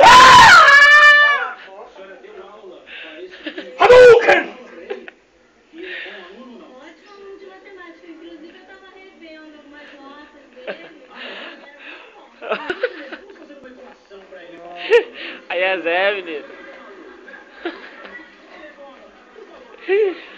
Ah! Hadouken! Aí é Zé, menino.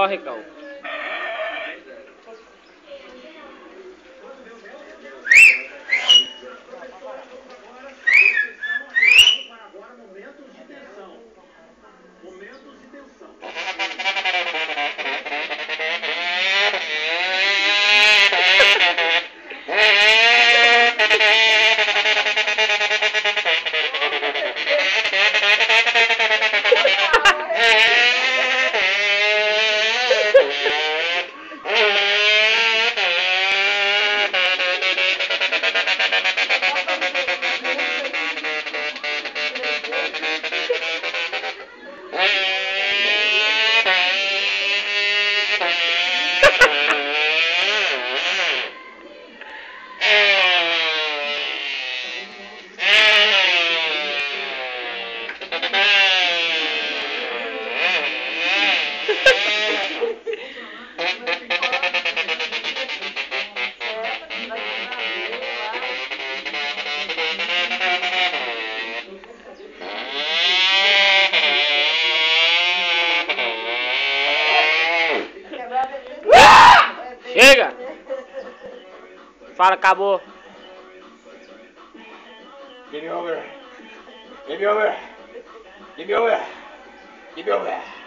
All hiccups. Fala, acabou. Give me over. Give me over. Give me over. Give me over.